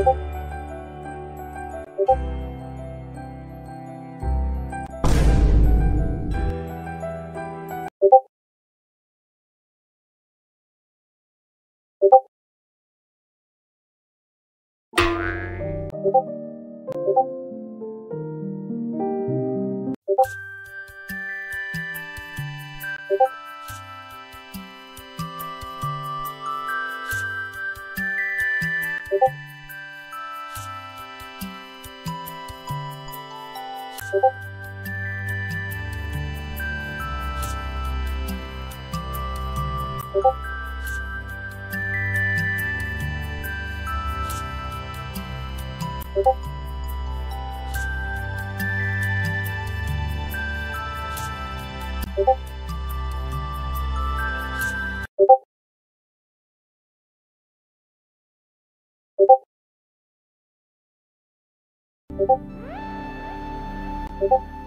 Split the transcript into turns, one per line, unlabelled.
you
고고
Thank you